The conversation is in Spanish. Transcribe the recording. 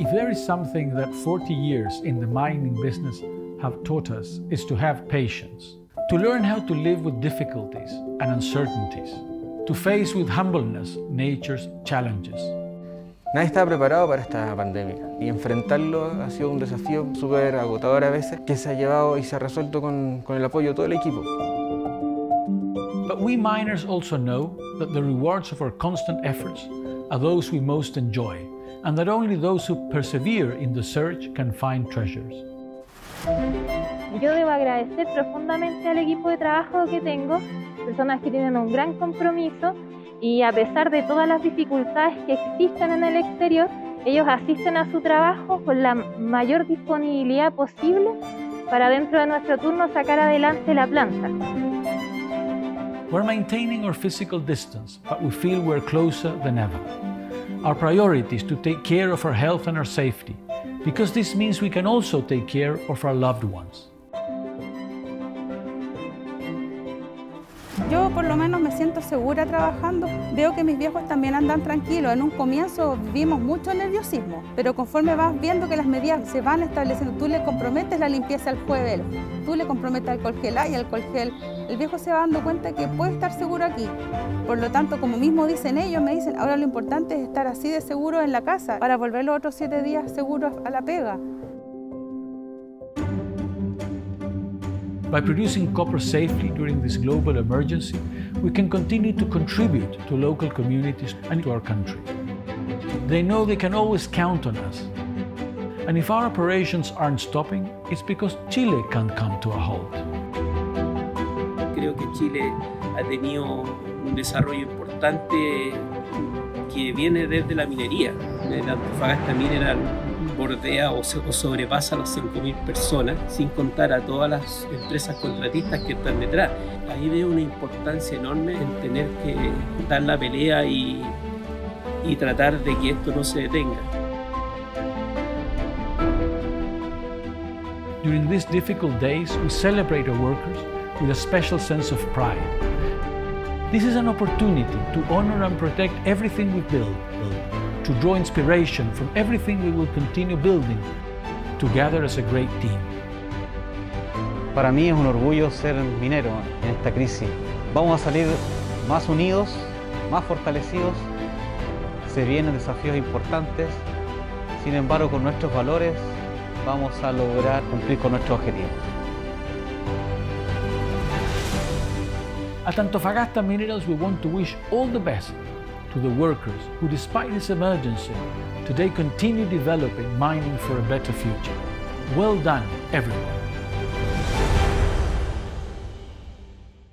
If there is something that 40 years in the mining business have taught us is to have patience, to learn how to live with difficulties and uncertainties, to face with humbleness nature's challenges. Nadie estaba preparado para esta pandemia y enfrentarlo ha sido un desafío súper agotador a veces que se ha llevado y se ha resuelto con, con el apoyo de todo el equipo. But we miners also know that the rewards of our constant efforts are those we most enjoy and that only those who persevere in the search can find treasures. Yo debo agradecer profundamente al equipo de trabajo que tengo, personas que tienen un gran compromiso y a pesar de todas las dificultades que existen en el exterior, ellos asisten a su trabajo con la mayor disponibilidad posible para dentro de nuestro turno sacar adelante la planta. We're maintaining our physical distance, but we feel we're closer than ever. Our priority is to take care of our health and our safety, because this means we can also take care of our loved ones. Yo por lo menos me siento segura trabajando. Veo que mis viejos también andan tranquilos. En un comienzo vimos mucho nerviosismo, pero conforme vas viendo que las medidas se van estableciendo, tú le comprometes la limpieza al jueves, tú le comprometes alcohol gel y alcohol gel, el viejo se va dando cuenta que puede estar seguro aquí. Por lo tanto, como mismo dicen ellos, me dicen, ahora lo importante es estar así de seguro en la casa para volver los otros siete días seguros a la pega. By producing copper safely during this global emergency, we can continue to contribute to local communities and to our country. They know they can always count on us. And if our operations aren't stopping, it's because Chile can't come to a halt. Creo que Chile ha tenido un desarrollo importante que viene desde la minería. La Antofagasta Mineral bordea o, sobrepasa las 5.000 personas, sin contar a todas las empresas contratistas que están detrás. Ahí veo una importancia enorme en tener que dar la pelea y, y tratar de que esto no se detenga. During these difficult days, we celebrate our workers with a special sense of pride. This is an opportunity to honor and protect everything we build to draw inspiration from everything we will continue building together as a great team. Para mí es un orgullo ser minero en esta crisis. Vamos a salir más unidos, más fortalecidos. Se vienen desafíos importantes. Sin embargo, con nuestros valores vamos a lograr cumplir con nuestros objetivos. At Antofagasta Minerals, we want to wish all the best to the workers who, despite this emergency, today continue developing mining for a better future. Well done, everyone.